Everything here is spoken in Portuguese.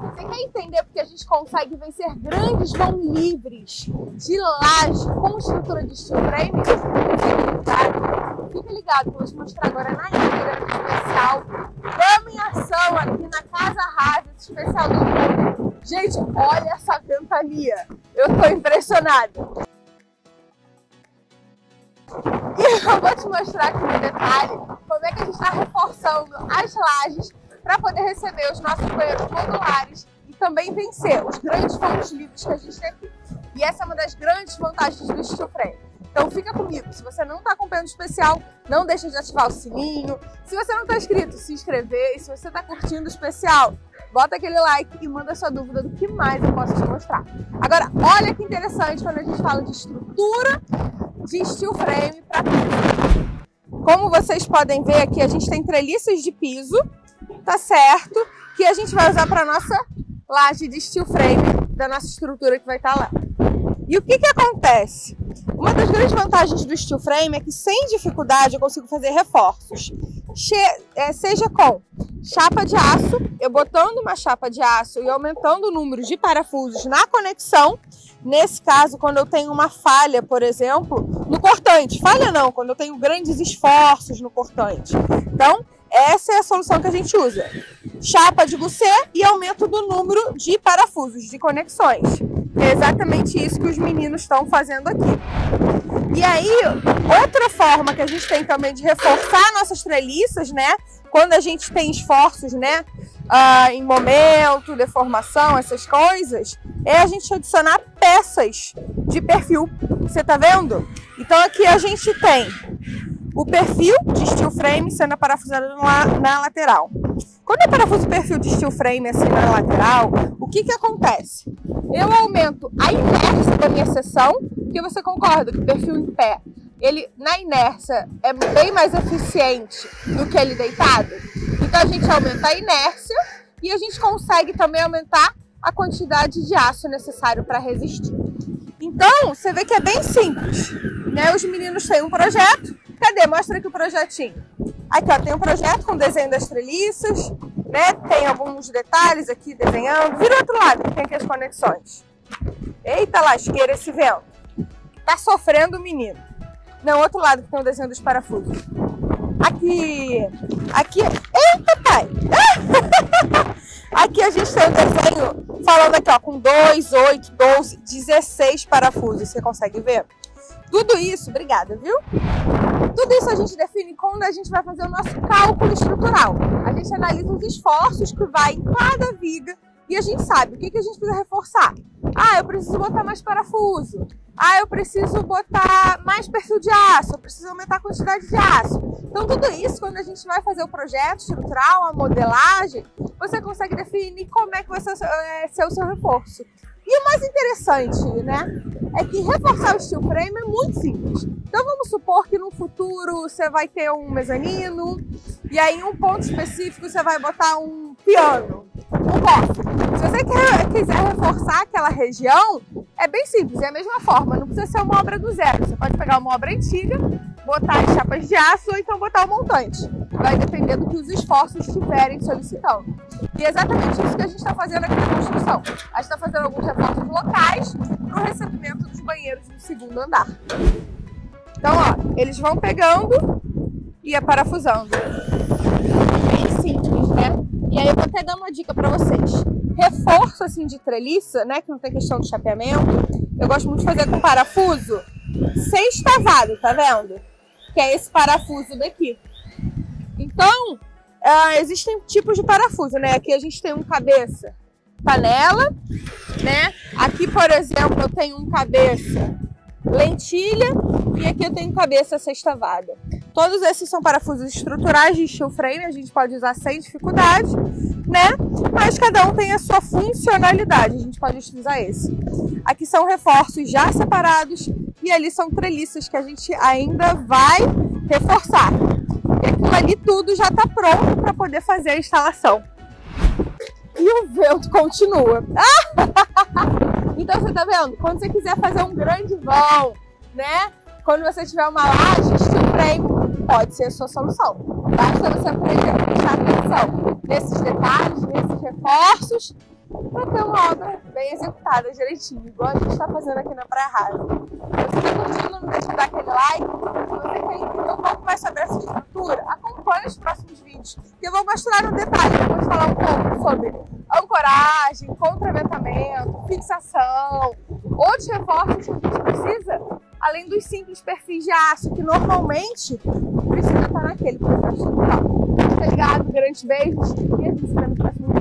Você quer entender porque a gente consegue vencer grandes vão livres de laje com estrutura de steel frame? Fica ligado vou te mostrar agora na íntegra especial Vamos em ação aqui na Casa Rasa, especial do mundo. Gente, olha essa ventania. Eu tô impressionada. E eu vou te mostrar aqui no detalhe como é que a gente está reforçando as lajes para poder receber os nossos banheiros modulares e também vencer os grandes fontes livres que a gente tem aqui. E essa é uma das grandes vantagens do Steel Frame. Então fica comigo. Se você não está acompanhando o especial, não deixa de ativar o sininho. Se você não está inscrito, se inscrever. E se você está curtindo o especial, bota aquele like e manda sua dúvida do que mais eu posso te mostrar. Agora, olha que interessante quando a gente fala de estrutura de steel frame para piso. Como vocês podem ver aqui, a gente tem treliças de piso, tá certo? Que a gente vai usar para nossa laje de steel frame da nossa estrutura que vai estar tá lá. E o que que acontece? Uma das grandes vantagens do steel frame é que sem dificuldade eu consigo fazer reforços. Che é, seja com chapa de aço, eu botando uma chapa de aço e aumentando o número de parafusos na conexão. Nesse caso, quando eu tenho uma falha, por exemplo, no cortante. Falha não, quando eu tenho grandes esforços no cortante. Então, essa é a solução que a gente usa. Chapa de goussé e aumento do número de parafusos, de conexões. É exatamente isso que os meninos estão fazendo aqui. E aí, outra forma que a gente tem também de reforçar nossas treliças, né? Quando a gente tem esforços, né? Uh, em momento, deformação, essas coisas, é a gente adicionar peças de perfil. Você tá vendo? Então aqui a gente tem o perfil de steel frame sendo parafusado na, na lateral. Quando eu parafuso o perfil de steel frame assim na lateral, o que que acontece? Eu aumento a inércia da minha seção, porque você concorda que o perfil em pé, ele na inércia é bem mais eficiente do que ele deitado? Então a gente aumenta a inércia e a gente consegue também aumentar a quantidade de aço necessário para resistir. Então, você vê que é bem simples. Né? Os meninos têm um projeto, Cadê? Mostra aqui o projetinho. Aqui, ó, tem um projeto com desenho das treliças, né? Tem alguns detalhes aqui desenhando. Vira o outro lado, que tem aqui as conexões. Eita lasqueira esse vento. Tá sofrendo o menino. Não, outro lado que tem o desenho dos parafusos. Aqui, aqui, eita pai! Aqui a gente tem o desenho falando aqui, ó, com 2, 8, 12, 16 parafusos. Você consegue ver? Tudo isso, obrigada, viu? Tudo isso a gente define quando a gente vai fazer o nosso cálculo estrutural. A gente analisa os esforços que vai em cada viga e a gente sabe o que, a gente precisa reforçar. Ah, eu preciso botar mais parafuso. Ah, eu preciso botar mais perfil de aço. Eu preciso aumentar a quantidade de aço. Então, tudo isso, quando a gente vai fazer o projeto estrutural, a modelagem, você consegue definir como é que vai ser, é, ser o seu reforço. E o mais interessante, né, é que reforçar o steel frame é muito simples. Então vamos supor que no futuro você vai ter um mezanino e aí em um ponto específico você vai botar um piano, um cofre. Se você quer, quiser reforçar aquela região, é bem simples, é a mesma forma, não precisa ser uma obra do zero. Você pode pegar uma obra antiga, botar as chapas de aço ou então botar o montante. Vai depender do que os esforços estiverem solicitando. E é exatamente isso que a gente está fazendo aqui na construção. A gente está fazendo alguns reforços locais para o recebimento dos banheiros no segundo andar. Então, ó, eles vão pegando e é parafusando. Bem simples, né? E aí eu vou até dar uma dica para vocês. Reforço assim de treliça, né, que não tem questão de chapeamento, eu gosto muito de fazer com parafuso sextavado, tá vendo? Que é esse parafuso daqui. Então, uh, existem tipos de parafuso, né? Aqui a gente tem um cabeça panela, né? Aqui, por exemplo, eu tenho um cabeça lentilha e aqui eu tenho cabeça sextavada. Todos esses são parafusos estruturais de steel frame, a gente pode usar sem dificuldade, né? Mas cada um tem a sua funcionalidade, a gente pode utilizar esse. Aqui são reforços já separados e ali são treliças que a gente ainda vai reforçar. E tudo já está pronto para poder fazer a instalação. E o vento continua. então você tá vendo? Quando você quiser fazer um grande vão, né? Quando você tiver uma laje, steel frame pode ser a sua solução. Basta você aprender a prestar atenção nesses detalhes, nesses reforços para ter uma obra bem executada, direitinho, igual a gente está fazendo aqui na Praia Rasa. Se você está curtindo, não deixe de dar aquele like. Se você quer entender um pouco mais sobre essa estrutura, acompanhe os próximos vídeos, que eu vou mostrar no detalhe, vou falar um pouco sobre ancoragem, contraventamento, fixação, outros reforços que a gente precisa, além dos simples perfis de aço, que normalmente precisa estar naquele processo estrutural. Tá ligado? Grandes e a gente se vê no próximo vídeo.